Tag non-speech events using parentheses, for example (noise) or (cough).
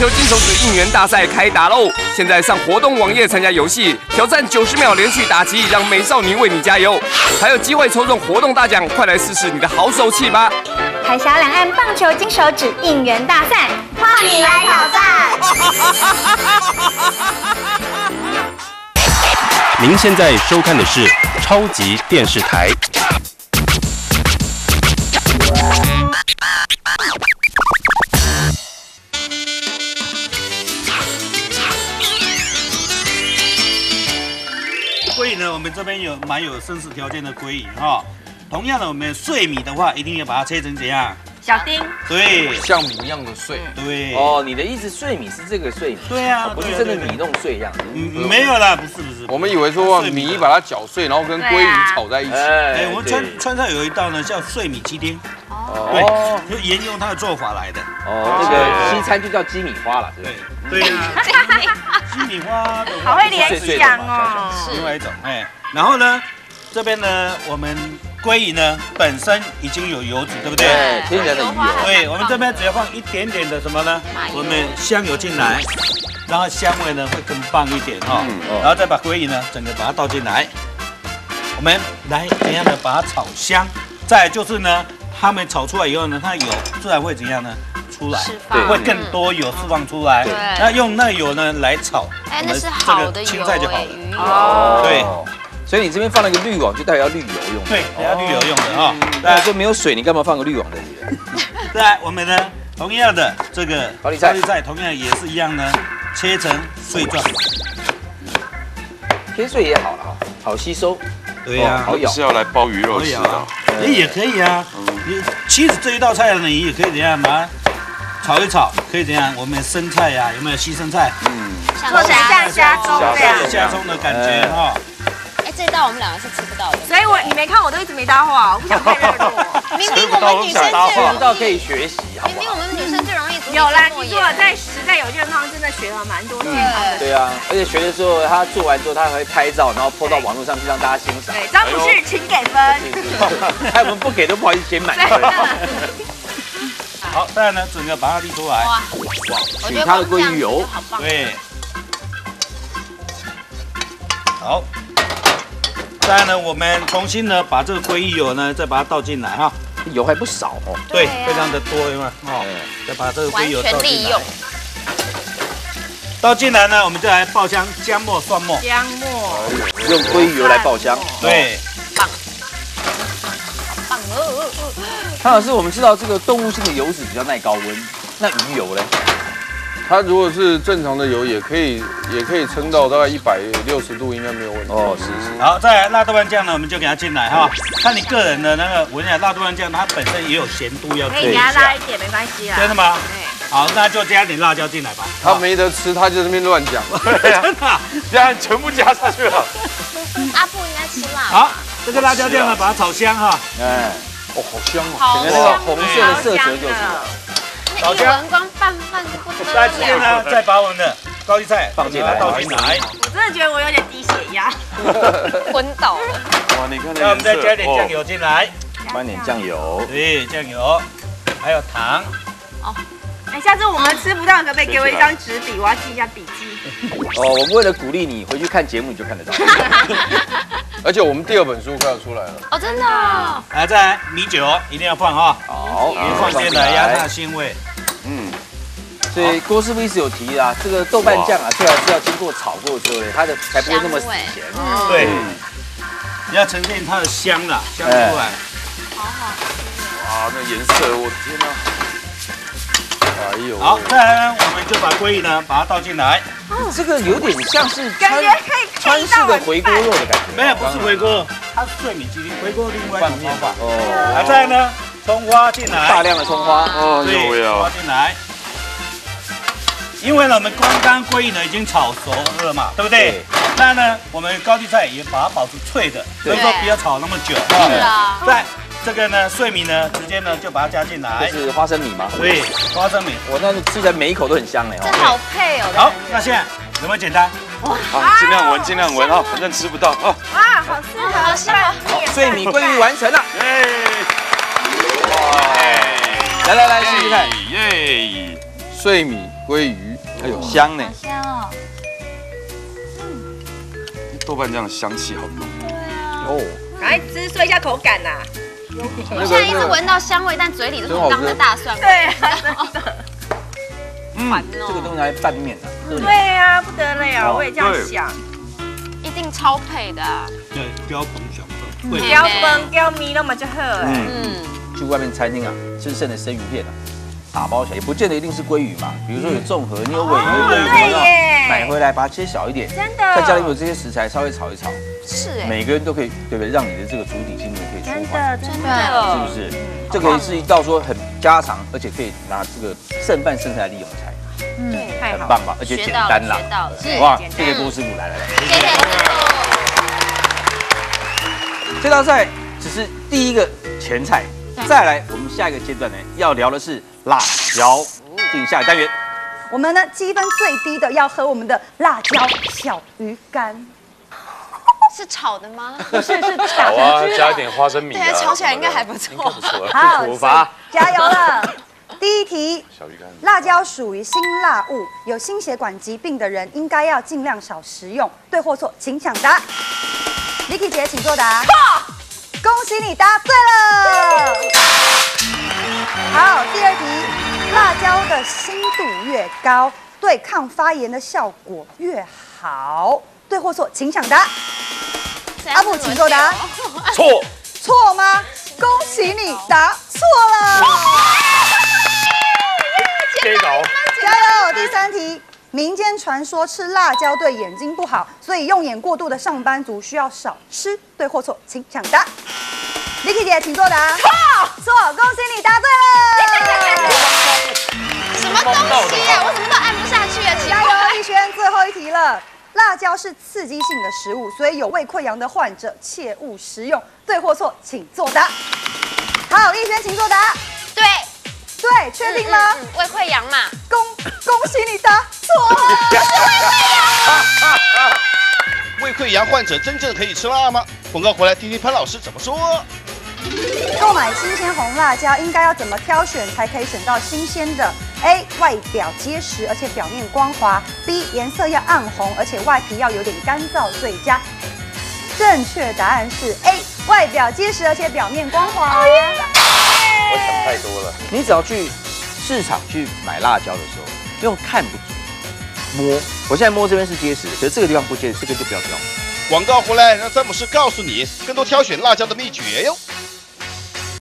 球金手指应援大赛开打喽！现在上活动网页参加游戏，挑战九十秒连续打击，让美少女为你加油，还有机会抽中活动大奖，快来试试你的好手气吧！海峡两岸棒球金手指应援大赛，换你来挑战。(laughs) 您现在收看的是超级电视台。呢，我们这边有蛮有绅士条件的鲑鱼哈。同样的，我们碎米的话，一定要把它切成怎样？小丁，对像米一样的碎。对。哦，你的意思碎米是这个碎米？对啊哦不是真的米弄碎这样子。嗯，没有啦，不是不是。我们以为说米把它搅碎，然后跟鲑鱼炒在一起。哎，我们川川菜有一道呢叫碎米鸡丁，哦对，就沿用它的做法来的。哦，那个西餐就叫鸡米花了，对不对？对对啊，(laughs) 鸡米花的好会联想哦。另外一种哎，然后呢，这边呢，我们鲑鱼呢本身已经有油脂，对不对？对，天然的鱼油。对，我们这边只要放一点点的什么呢？我们香油进来，然后香味呢会更棒一点哈、然后再把鲑鱼呢整个把它倒进来，我们来怎样的把它炒香？再就是。呢，它们炒出来以后呢，它油自然会怎样呢？出来会更多油释放出来。对那用那油呢来炒，哎，那是我们好的油青菜就好哎，了。鱼油。哦对所以你这边放了一个滤网，就代表要滤油用的。对，要滤油用的啊。那来，就没有水，你干嘛放个滤网在里面？再来我们呢，同样的这个高丽菜菜同样也是一样呢，切成碎状。切碎也好了哈，好吸收。对呀、好咬是要来包鱼肉吃的啊，也也可以啊。你其实这一道菜呢，你也可以怎样把它炒一炒，可以怎样？我们生菜呀、有没有西生菜？嗯，做成像虾粥这样。加葱的感觉哈。哎，这道我们两个是吃不到的。所以我你没看我都一直没搭话，我不想太热络。明明我们女生最容知道可以学习，好？明明我们女生最容易煮有啦，做你做了在实在有健康真的学了蛮多健康的。对啊，而且学的时候，他做完之后，他还会拍照，然后 po 到网络上去让大家欣赏。对，张博士，请给分。哎，我 (laughs) 们不给都不好意思先买。(laughs) (laughs) 好，再来呢，整个把它沥出来。哇，我觉得请他的鲑鱼油就好棒。对。好，再来呢，我们重新呢把这个鲑鱼油呢再把它倒进来哈。油还不少哦。对，非常的多，有没有？哦，再把这个鲑油倒进来全利用。。倒进来呢，我们就来爆香姜末、蒜末。姜末，用鲑鱼油来爆香。对，汤老师，我们知道这个动物性的油脂比较耐高温，那鱼油呢？它如果是正常的油，也可以也可以撑到大概一百六十度，应该没有问题。哦，是是。好，再来辣豆瓣酱呢，我们就给它进来哈。看你个人的那个，闻一下辣豆瓣酱，它本身也有咸度要注意一可以给他拉一。点，没关系啊。真的吗？对。好，那就加点辣椒进来吧。他没得吃，他就在那边乱讲。(laughs) 真的啊。(laughs) 这样全部加上去了。阿布应该吃辣。好，这个辣椒酱呢，把它炒香哈。哎，哦，好香哦！整个那个红色的色泽就是。老姜闻光拌饭就不得了。呢，再把我们的高丽菜放进来倒进来。我真的觉得我有点低血压。(laughs) 昏倒了。(laughs) 哇，你看那我们再加点酱油。油进来，放点酱油。对，酱油，还有糖。哎，下次我们吃不到，可不可以给我一张纸笔？我要记一下笔记。哦，我们为了鼓励你回去看节目，你就看得到。(laughs) 而且我们第二本书快要出来了，哦，真的哦。来，再来米酒一定要放哈，好，也放进来压它的腥味。嗯。所以郭师傅一直有提啊，这个豆瓣酱啊，最好是要经过炒过之后，它的才不会那么咸。嗯，对，你要呈现它的香啦，香出来。好好。哇，那颜色，我的天哪！哎呦，好，再来呢，我们就把鲑鱼呢，把它倒进来。这个有点像是感川觉可以川式的回锅肉的感觉。没有，不是回锅，它是碎米鸡丁，回锅另外一种方法。哦，来，再来呢，葱花进来，大量的葱花。哦对，花啊！进来。因为呢，我们刚刚鲑鱼呢已经炒熟了嘛，对不对对？那呢，我们高丽菜也把它保持脆的，所以说不要炒那么久是啊。在这个呢，碎米呢，直接呢就把它加进来这。是花生米吗？对，花生米。我那吃起来每一口都很香嘞哦。这好配哦。好，那现在有没有简单？好，尽量闻，尽量闻啊，反正吃不到啊。哇，好适合，好适合。碎米鲑鱼完成了，耶！哇！来来来试试看。耶！碎米、鲑鱼，哎呦香呢，香哦，豆瓣酱的香气好浓。对啊哦，来汁说一下口感呐。我现在一直闻到香味，但嘴里都是我刚刚的大蒜味。对啊，真的。烦这个东哦，西拿来拌面啊，对凉啊，不得了，我也这样想。一定超配的啊。对，标本小份，会标崩标米那么就好嗯，去外面餐厅啊，吃剩的生鱼片啊，打包起来也不见得一定是鲑鱼嘛，比如说有综合，你有尾鱼，哦有对耶买回来把它切小一点，真的。在家里有这些食材稍微炒一炒，是哎，每个人都可以，对不对？让你的这个主体机能可以真舒缓，的真真的。是不是？这可以是一道说很家常，而且可以拿这个剩饭剩菜来利用的菜，嗯，太。很棒吧？而且简单啦哇，谢谢郭师傅，来来来，谢谢郭师傅。这道菜只是第一个前菜，再来我们下一个阶段呢，要聊的是辣椒，进下一单元。我们呢积分最低的要喝我们的辣椒小鱼干，(laughs) 是炒的吗？不是是好炒啊成，汁的。加一点花生米对啊，啊，炒起来应该还不应该不错。好处罚，加油了！(laughs) 第一题，小鱼干，辣椒属于辛辣物，有心血管疾病的人应该要尽量少食用。对或错，请抢答。Vicky 姐，请作答。恭喜你答对了。好，第二题，辣椒的辛度越高，对抗发炎的效果越好。对或错，请抢答。阿布请作答错，错吗？恭喜你答错了。加油。加油！第三题，民间传说吃辣椒对眼睛不好，所以用眼过度的上班族需要少吃。对或错，请抢答。Vicky 姐，请作答。错，错，恭喜你答对了。(laughs) 什么东西啊？(laughs) 我怎么都按不下去啊？加。油，逸轩，最后一题了。辣椒是刺激性的食物，所以有胃溃疡的患者切勿食用。对或错，请作答。好，逸轩，请作答。对，对，确定吗？嗯嗯嗯胃溃疡嘛。恭恭喜你答错了。是胃溃疡患者真正可以吃辣吗？广告回来听听潘老师怎么说。购买新鲜红辣椒应该要怎么挑选才可以选到新鲜的？A. 外表结实而且表面光滑；B. 颜色要暗红而且外皮要有点干燥最佳。正确答案是 A. 外表结实而且表面光滑。你只要去市场去买辣椒的时候，用看不准，摸。我现在摸这边是结实，可是这个地方不结实，这个就不要挑。广告回来，让詹姆斯告诉你更多挑选辣椒的秘诀哟。